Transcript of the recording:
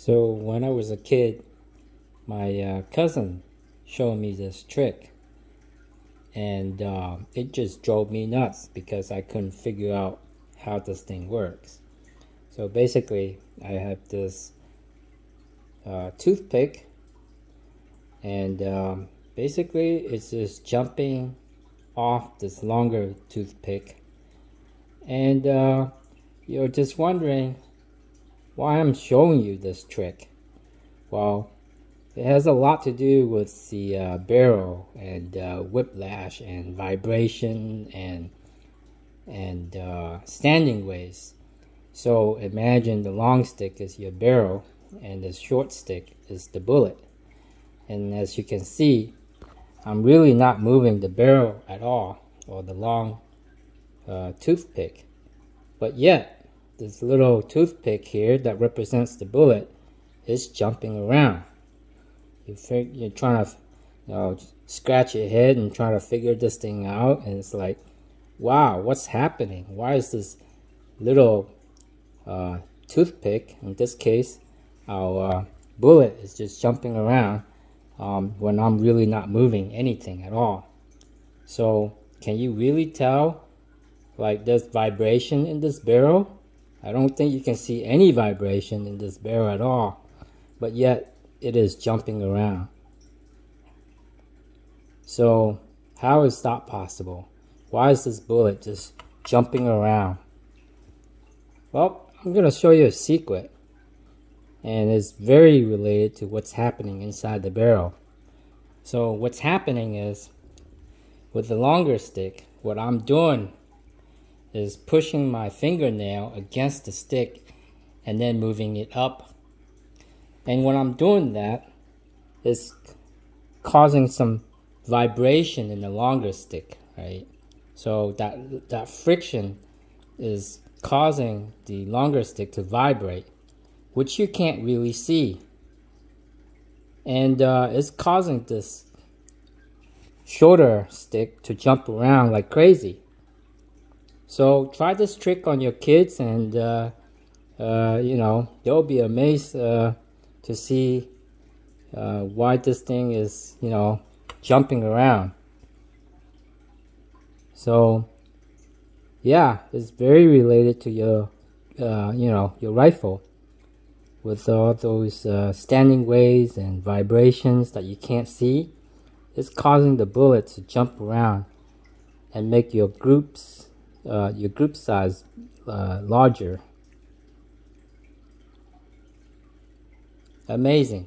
So when I was a kid, my uh, cousin showed me this trick, and uh, it just drove me nuts because I couldn't figure out how this thing works. So basically, I have this uh, toothpick, and um, basically, it's just jumping off this longer toothpick, and uh, you're just wondering why I'm showing you this trick. Well, it has a lot to do with the uh, barrel and uh, whiplash and vibration and and uh, standing waves. So imagine the long stick is your barrel and the short stick is the bullet. And as you can see, I'm really not moving the barrel at all or the long uh, toothpick. But yet, this little toothpick here that represents the bullet is jumping around. You you're trying to you know, scratch your head and try to figure this thing out, and it's like, wow, what's happening? Why is this little uh, toothpick, in this case, our uh, bullet is just jumping around um, when I'm really not moving anything at all. So, can you really tell like there's vibration in this barrel? I don't think you can see any vibration in this barrel at all, but yet it is jumping around. So how is that possible? Why is this bullet just jumping around? Well, I'm going to show you a secret, and it's very related to what's happening inside the barrel. So what's happening is, with the longer stick, what I'm doing is pushing my fingernail against the stick and then moving it up. And when I'm doing that, it's causing some vibration in the longer stick, right? So that that friction is causing the longer stick to vibrate, which you can't really see. And uh, it's causing this shorter stick to jump around like crazy. So try this trick on your kids, and uh, uh, you know they'll be amazed uh, to see uh, why this thing is you know jumping around. So yeah, it's very related to your uh, you know your rifle with all those uh, standing waves and vibrations that you can't see. It's causing the bullet to jump around and make your groups uh, your group size uh, larger. Amazing.